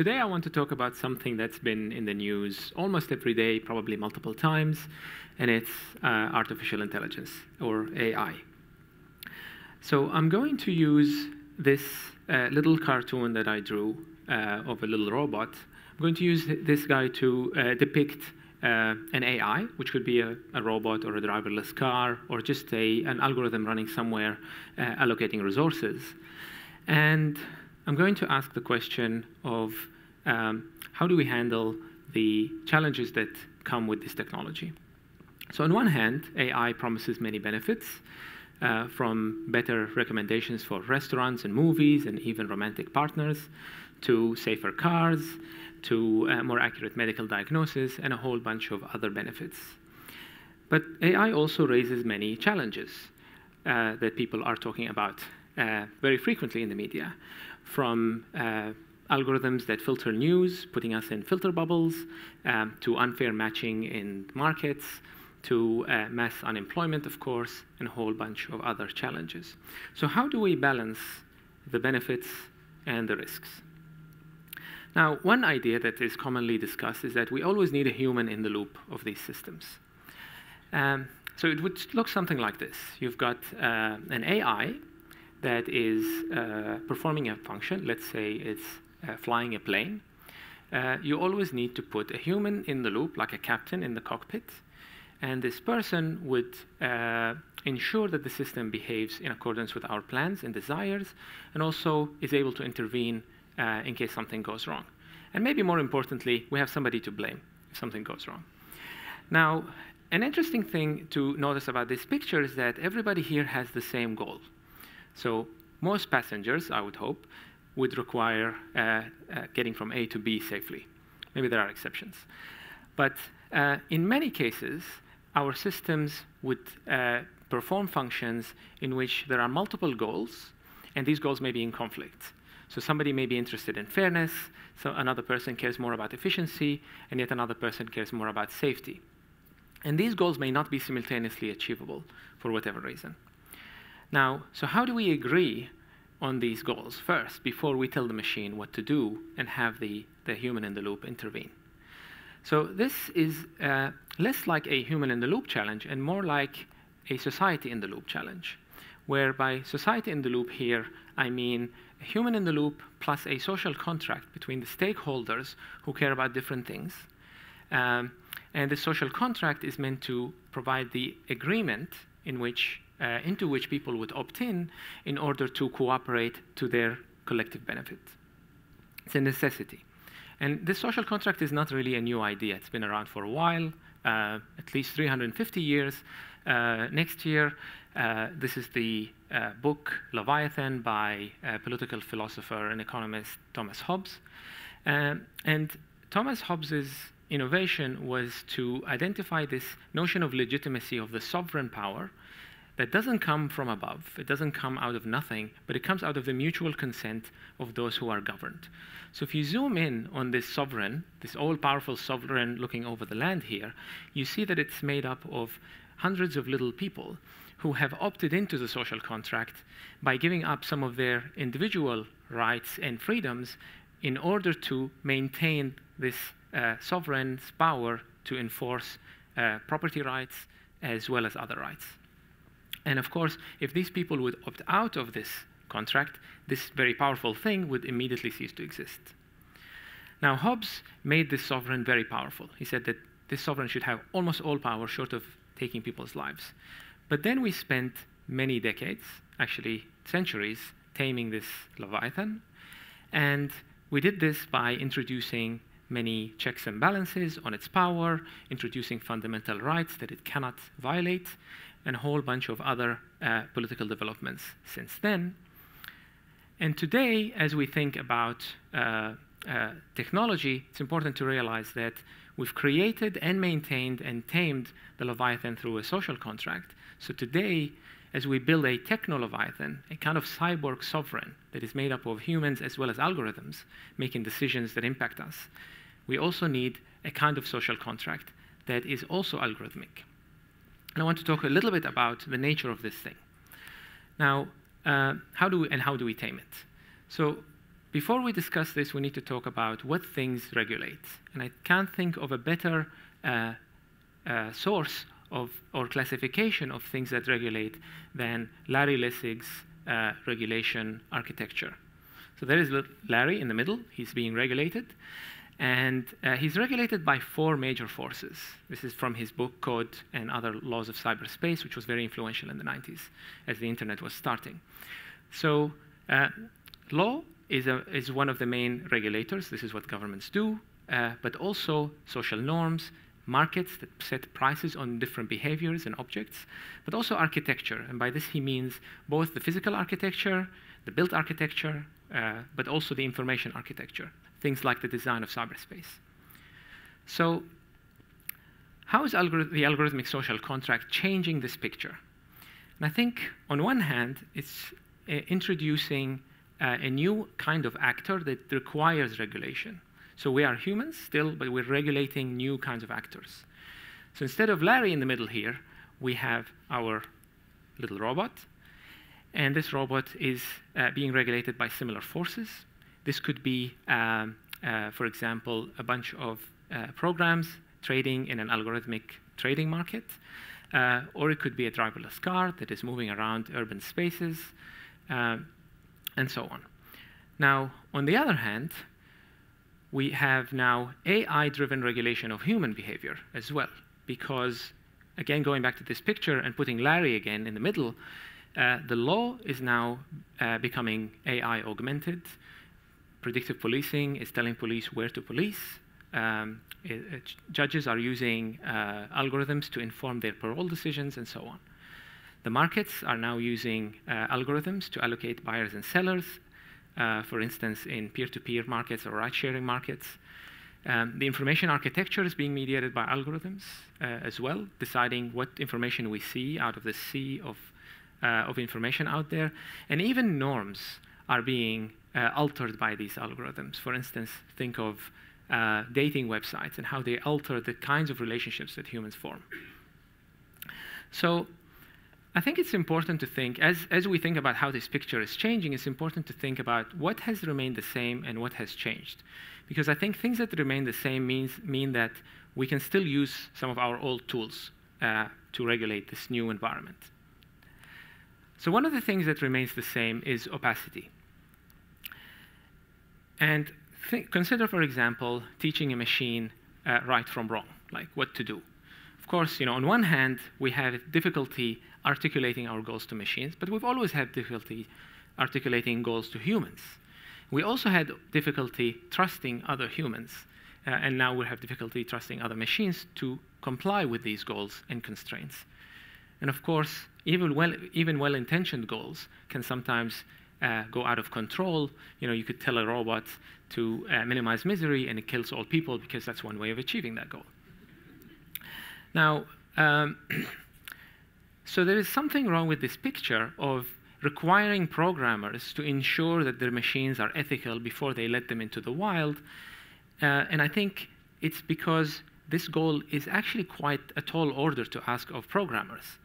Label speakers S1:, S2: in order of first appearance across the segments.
S1: today I want to talk about something that's been in the news almost every day, probably multiple times, and it's uh, artificial intelligence, or AI. So I'm going to use this uh, little cartoon that I drew uh, of a little robot. I'm going to use this guy to uh, depict uh, an AI, which could be a, a, robot or a driverless car or just a, an algorithm running somewhere uh, allocating resources. And I'm going to ask the question of um, how do we handle the challenges that come with this technology? So on one hand, AI promises many benefits, uh, from better recommendations for restaurants and movies and even romantic partners, to safer cars, to uh, more accurate medical diagnosis, and a whole bunch of other benefits. But AI also raises many challenges uh, that people are talking about uh, very frequently in the media, from uh, algorithms that filter news, putting us in filter bubbles, um, to unfair matching in markets, to uh, mass unemployment, of course, and a whole bunch of other challenges. So how do we balance the benefits and the risks? Now, one idea that is commonly discussed is that we always need a human in the loop of these systems. Um, so it would look something like this. You've got uh, an AI that is uh, performing a function. Let's say it's uh, flying a plane. Uh, you always need to put a human in the loop, like a captain in the cockpit, and this person would uh, ensure that the system behaves in accordance with our plans and desires, and also is able to intervene uh, in case something goes wrong. And maybe more importantly, we have somebody to blame if something goes wrong. Now, an interesting thing to notice about this picture is that everybody here has the same goal. So most passengers, I would hope, would require uh, uh, getting from A to B safely. Maybe there are exceptions. But uh, in many cases, our systems would uh, perform functions in which there are multiple goals, and these goals may be in conflict. So somebody may be interested in fairness, so another person cares more about efficiency, and yet another person cares more about safety. And these goals may not be simultaneously achievable for whatever reason. Now, so how do we agree on these goals first before we tell the machine what to do and have the, the human in the loop intervene? So this is uh, less like a human in the loop challenge and more like a society in the loop challenge, where by society in the loop here, I mean a human in the loop plus a social contract between the stakeholders who care about different things. Um, and the social contract is meant to provide the agreement in which, uh, into which people would opt in in order to cooperate to their collective benefit. It's a necessity. And this social contract is not really a new idea. It's been around for a while, uh, at least 350 years. Uh, next year, uh, this is the uh, book Leviathan by uh, political philosopher and economist Thomas Hobbes. And Thomas Hobbes's innovation was to identify this notion of legitimacy of the sovereign power that doesn't come from above, it doesn't come out of nothing, but it comes out of the mutual consent of those who are governed. So if you zoom in on this sovereign, this all-powerful sovereign looking over the land here, you see that it's made up of hundreds of little people who have opted into the social contract by giving up some of their individual rights and freedoms in order to maintain this uh, sovereign's power to enforce uh, property rights as well as other rights. And of course, if these people would opt out of this contract, this very powerful thing would immediately cease to exist. Now, Hobbes made this sovereign very powerful. He said that this sovereign should have almost all power short of taking people's lives. But then we spent many decades, actually centuries, taming this Leviathan. And we did this by introducing many checks and balances on its power, introducing fundamental rights that it cannot violate, and a whole bunch of other uh, political developments since then. And today, as we think about uh, uh, technology, it's important to realize that we've created and maintained and tamed the Leviathan through a social contract. So today, as we build a techno-Leviathan, a kind of cyborg sovereign that is made up of humans as well as algorithms making decisions that impact us, we also need a kind of social contract that is also algorithmic. And I want to talk a little bit about the nature of this thing. Now, uh, how do we, and how do we tame it? So before we discuss this, we need to talk about what things regulate. And I can't think of a better uh, uh, source of or classification of things that regulate than Larry Lessig's uh, regulation architecture. So there is Larry in the middle. He's being regulated. And uh, he's regulated by four major forces. This is from his book, Code and Other Laws of Cyberspace, which was very influential in the 90s as the internet was starting. So uh, law is, a, is one of the main regulators. This is what governments do, uh, but also social norms, markets that set prices on different behaviors and objects, but also architecture. And by this he means both the physical architecture, the built architecture, uh, but also the information architecture things like the design of cyberspace. So how is algorith the algorithmic social contract changing this picture? And I think, on one hand, it's uh, introducing uh, a new kind of actor that requires regulation. So we are humans still, but we're regulating new kinds of actors. So instead of Larry in the middle here, we have our little robot. And this robot is uh, being regulated by similar forces. This could be, um, uh, for example, a bunch of uh, programs trading in an algorithmic trading market, uh, or it could be a driverless car that is moving around urban spaces, um, and so on. Now, on the other hand, we have now AI-driven regulation of human behavior as well, because, again, going back to this picture and putting Larry again in the middle, uh, the law is now uh, becoming AI augmented predictive policing is telling police where to police. Um, it, it, judges are using uh, algorithms to inform their parole decisions and so on. The markets are now using uh, algorithms to allocate buyers and sellers, uh, for instance, in peer-to-peer -peer markets or ride-sharing markets. Um, the information architecture is being mediated by algorithms uh, as well, deciding what information we see out of the sea of, uh, of information out there. And even norms are being uh, altered by these algorithms. For instance, think of uh, dating websites and how they alter the kinds of relationships that humans form. So I think it's important to think, as, as we think about how this picture is changing, it's important to think about what has remained the same and what has changed. Because I think things that remain the same means, mean that we can still use some of our old tools uh, to regulate this new environment. So one of the things that remains the same is opacity. And consider, for example, teaching a machine uh, right from wrong, like what to do. Of course, you know, on one hand, we have difficulty articulating our goals to machines, but we've always had difficulty articulating goals to humans. We also had difficulty trusting other humans, uh, and now we have difficulty trusting other machines to comply with these goals and constraints. And of course, even well, even well-intentioned goals can sometimes uh, go out of control. You know, you could tell a robot to uh, minimize misery, and it kills all people because that's one way of achieving that goal. Now, um, so there is something wrong with this picture of requiring programmers to ensure that their machines are ethical before they let them into the wild. Uh, and I think it's because this goal is actually quite a tall order to ask of programmers.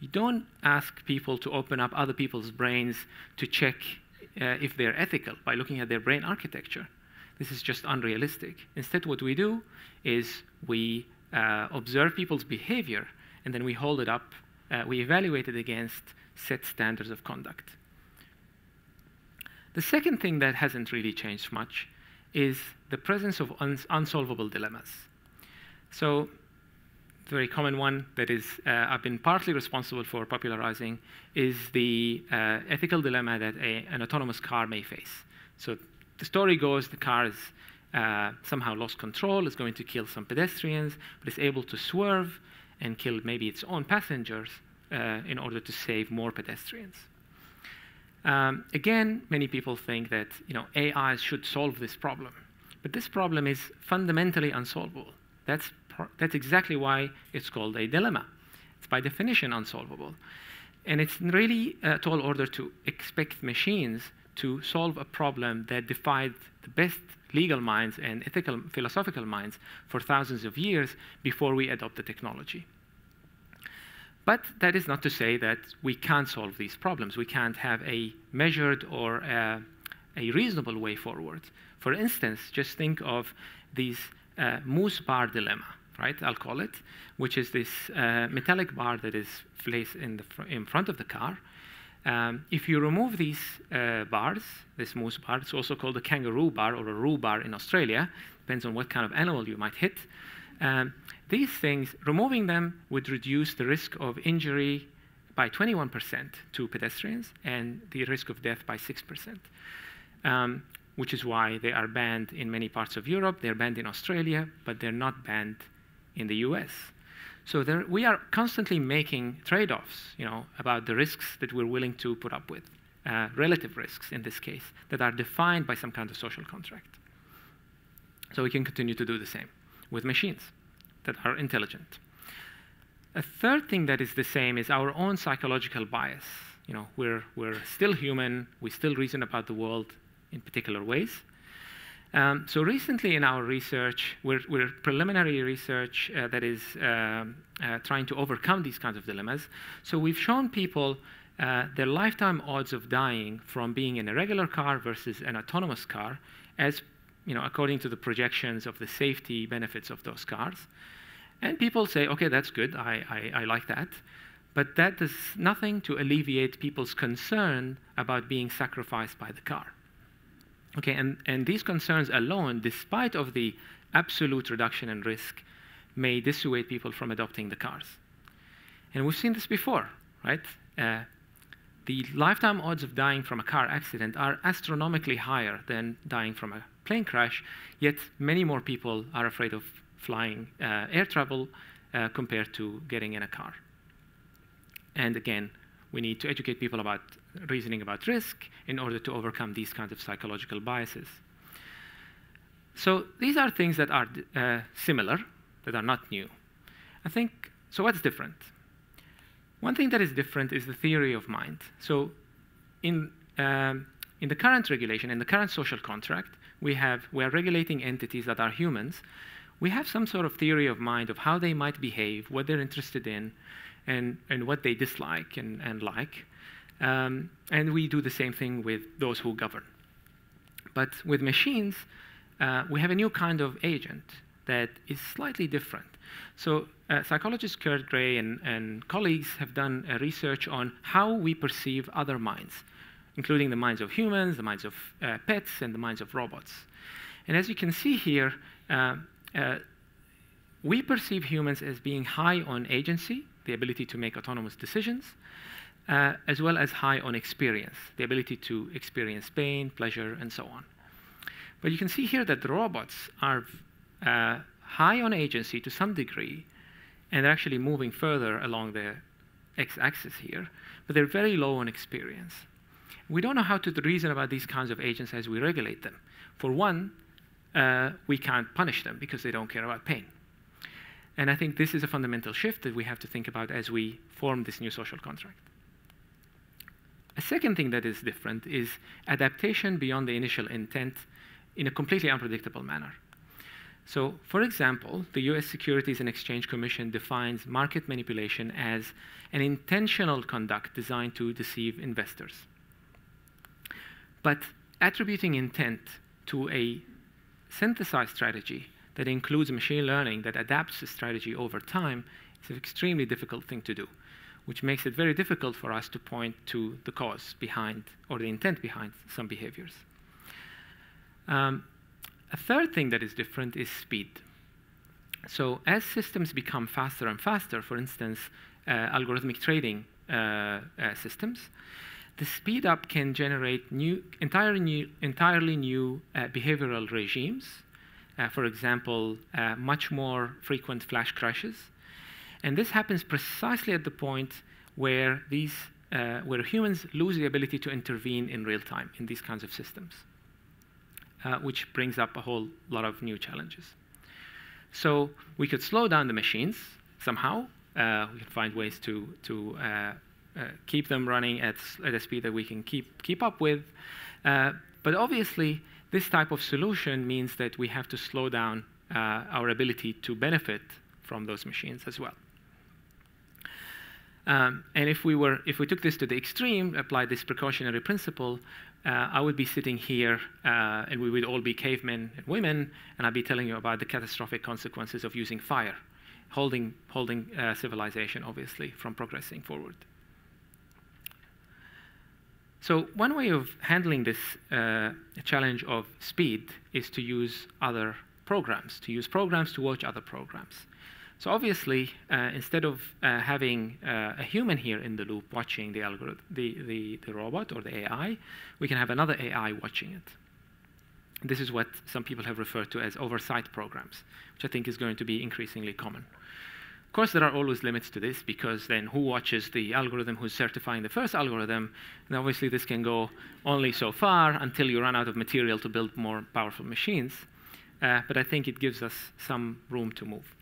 S1: You don't ask people to open up other people's brains to check uh, if they're ethical by looking at their brain architecture. This is just unrealistic. Instead, what we do is we uh, observe people's behavior and then we hold it up, uh, we evaluate it against set standards of conduct. The second thing that hasn't really changed much is the presence of uns unsolvable dilemmas. So very common one that is uh, I've been partly responsible for popularizing is the uh, ethical dilemma that a, an autonomous car may face. So the story goes the car is uh, somehow lost control, is going to kill some pedestrians, but is able to swerve and kill maybe its own passengers uh, in order to save more pedestrians. Um, again, many people think that you know AI should solve this problem, but this problem is fundamentally unsolvable. That's that's exactly why it's called a dilemma. It's by definition unsolvable. And it's really a tall order to expect machines to solve a problem that defied the best legal minds and ethical, philosophical minds for thousands of years before we adopt the technology. But that is not to say that we can't solve these problems. We can't have a measured or a, a reasonable way forward. For instance, just think of these uh, moose bar dilemma, right? I'll call it, which is this uh, metallic bar that is placed in, the fr in front of the car. Um, if you remove these uh, bars, this moose bar, it's also called a kangaroo bar or a roo bar in Australia, depends on what kind of animal you might hit. Um, these things, removing them would reduce the risk of injury by 21% to pedestrians and the risk of death by 6%, um, which is why they are banned in many parts of Europe. They're banned in Australia, but they're not banned in the US. So there, we are constantly making trade-offs, you know, about the risks that we're willing to put up with, uh, relative risks in this case, that are defined by some kind of social contract. So we can continue to do the same with machines that are intelligent. A third thing that is the same is our own psychological bias. You know, we're, we're still human, we still reason about the world in particular ways. Um, so recently in our research, we're, we're preliminary research uh, that is um, uh, trying to overcome these kinds of dilemmas. So we've shown people uh, their lifetime odds of dying from being in a regular car versus an autonomous car as you know, according to the projections of the safety benefits of those cars. And people say, okay, that's good, I, I, I like that. But that does nothing to alleviate people's concern about being sacrificed by the car. Okay, and, and these concerns alone, despite of the absolute reduction in risk, may dissuade people from adopting the cars. And we've seen this before, right? Uh, the lifetime odds of dying from a car accident are astronomically higher than dying from a plane crash, yet many more people are afraid of flying uh, air travel uh, compared to getting in a car. And again, we need to educate people about reasoning about risk in order to overcome these kinds of psychological biases. So these are things that are uh, similar, that are not new. I think, so what's different? One thing that is different is the theory of mind. So in, um, in the current regulation, in the current social contract, we have, we are regulating entities that are humans. We have some sort of theory of mind of how they might behave, what they're interested in, and, and what they dislike and, and like. Um, and we do the same thing with those who govern. But with machines, uh, we have a new kind of agent that is slightly different. So uh, psychologist Kurt Gray and, and colleagues have done research on how we perceive other minds, including the minds of humans, the minds of uh, pets, and the minds of robots. And as you can see here, uh, uh, we perceive humans as being high on agency, the ability to make autonomous decisions, uh, as well as high on experience, the ability to experience pain, pleasure, and so on. But you can see here that the robots are uh, high on agency to some degree, and they're actually moving further along the x-axis here, but they're very low on experience. We don't know how to reason about these kinds of agents as we regulate them. For one, uh, we can't punish them because they don't care about pain. And I think this is a fundamental shift that we have to think about as we form this new social contract. A second thing that is different is adaptation beyond the initial intent in a completely unpredictable manner. So, for example, the US Securities and Exchange Commission defines market manipulation as an intentional conduct designed to deceive investors. But attributing intent to a synthesized strategy that includes machine learning that adapts the strategy over time is an extremely difficult thing to do, which makes it very difficult for us to point to the cause behind or the intent behind some behaviors. Um, a third thing that is different is speed. So as systems become faster and faster, for instance, uh, algorithmic trading uh, uh, systems, the speed up can generate new, entirely new, entirely new uh, behavioral regimes. Uh, for example, uh, much more frequent flash crashes. And this happens precisely at the point where, these, where humans lose the ability to intervene in real time in these kinds of systems uh, which brings up a whole lot of new challenges. So we could slow down the machines somehow. Uh, we could find ways to, to uh, uh keep them running at, at a speed that we can keep, keep up with. Uh, but obviously, this type of solution means that we have to slow down uh, our ability to benefit from those machines as well. Um, and if we were, if we took this to the extreme, applied this precautionary principle, uh, I would be sitting here, uh, and we would all be cavemen and women, and I'd be telling you about the catastrophic consequences of using fire, holding holding uh, civilization, obviously, from progressing forward. So one way of handling this uh, challenge of speed is to use other programs, to use programs to watch other programs. So obviously, uh, instead of uh, having uh, a human here in the loop watching the algorithm, the, the, the robot or the AI, we can have another AI watching it. This is what some people have referred to as oversight programs, which I think is going to be increasingly common. Of course, there are always limits to this because then who watches the algorithm, who's certifying the first algorithm? And obviously, this can go only so far until you run out of material to build more powerful machines. Uh, but I think it gives us some room to move.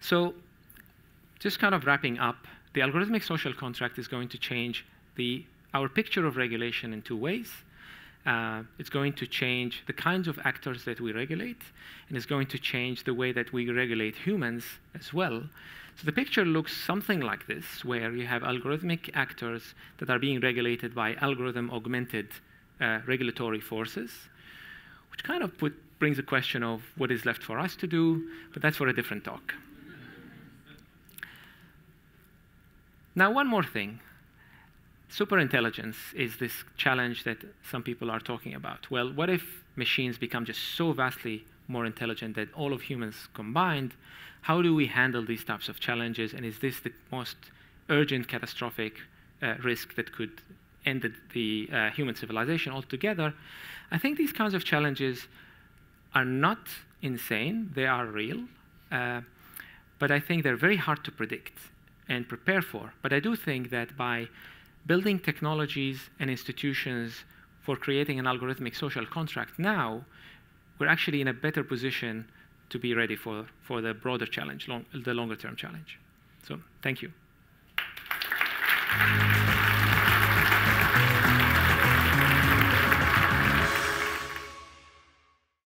S1: So just kind of wrapping up, the algorithmic social contract is going to change the, our picture of regulation in two ways. Uh, it's going to change the kinds of actors that we regulate, and it's going to change the way that we regulate humans as well. So the picture looks something like this, where you have algorithmic actors that are being regulated by algorithm-augmented uh, regulatory forces, which kind of put, brings a question of what is left for us to do, but that's for a different talk. Now, one more thing. Superintelligence is this challenge that some people are talking about. Well, what if machines become just so vastly more intelligent than all of humans combined? How do we handle these types of challenges? And is this the most urgent catastrophic uh, risk that could end the, the uh, human civilization altogether? I think these kinds of challenges are not insane, they are real. Uh, but I think they're very hard to predict and prepare for. But I do think that by building technologies and institutions for creating an algorithmic social contract now, we're actually in a better position to be ready for, for the broader challenge, long, the longer term challenge. So thank you.